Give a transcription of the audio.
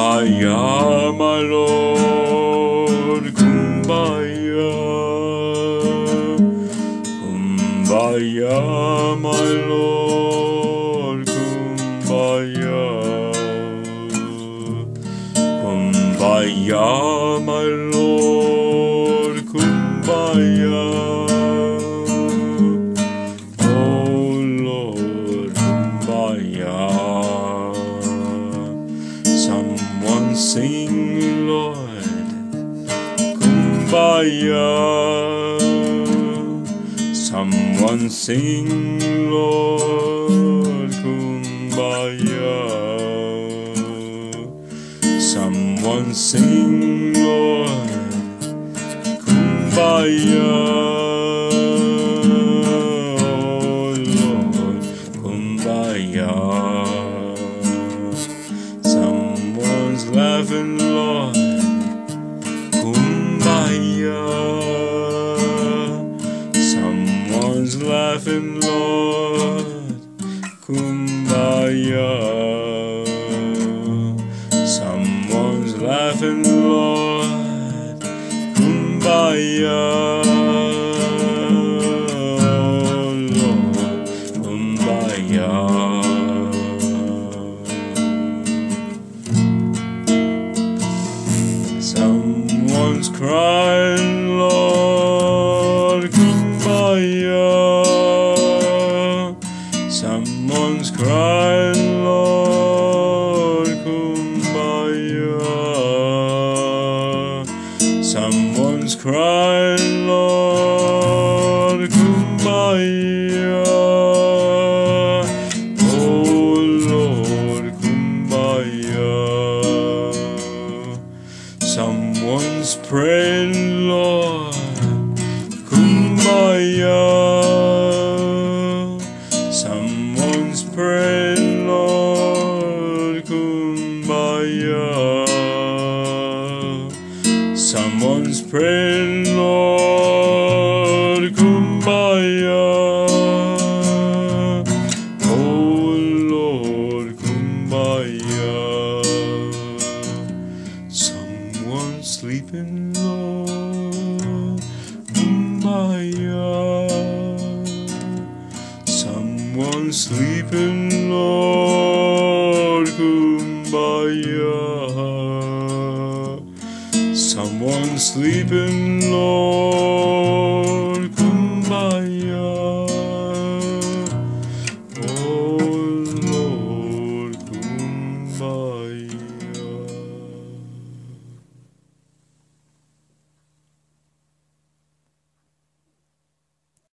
Kumbaya, my Lord, Kumbaya. Kumbaya, my Lord, Kumbaya. Kumbaya, my Lord, Someone sing, Lord, Kumbaya. Someone sing, Lord, Kumbaya. Someone sing, Lord, Kumbaya. Laughing, Lord, Kumbaya. Someone's laughing, Lord, Kumbaya. Someone's laughing, Lord, Kumbaya. Lord, Kumbaya. Crying, Lord, Kumbaya. Someone's crying, Lord, Kumbaya. Someone's crying, Lord, Kumbaya. Oh, Lord, Kumbaya. Someone's praying, Lord, Kumbaya. Someone's praying, Lord, Kumbaya. Someone's praying, Lord, Someone sleeping, Lord, Kumbaya. Someone sleeping, Lord, Kumbaya. Someone sleeping, Lord,